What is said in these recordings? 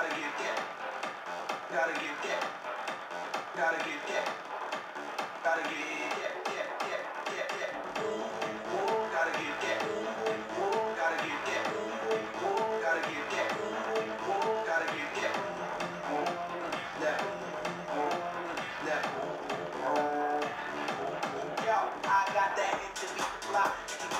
Gotta get get. Gotta get get. Gotta get get. Gotta get get get get get get. Gotta get get. Gotta get get. Gotta get get. Gotta get get. Left. Left. Yo, I got that into me. Block.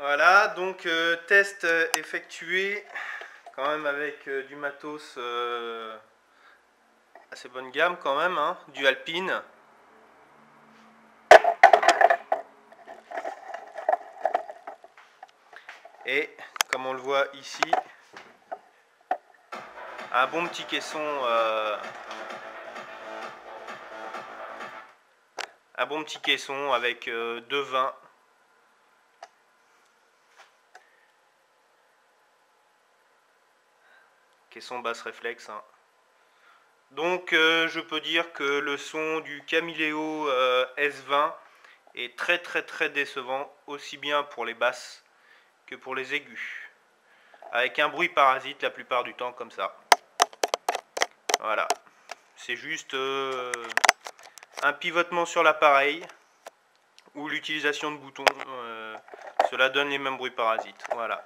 Voilà, donc euh, test euh, effectué quand même avec euh, du matos assez bonne gamme quand même, hein, du Alpine. Et comme on le voit ici, un bon petit caisson un bon petit caisson avec deux vins qui est son basse réflexe. Hein. Donc euh, je peux dire que le son du Camileo euh, S20 est très très très décevant, aussi bien pour les basses que pour les aigus. Avec un bruit parasite la plupart du temps comme ça. Voilà. C'est juste euh, un pivotement sur l'appareil ou l'utilisation de boutons. cela donne les mêmes bruits parasites. Voilà.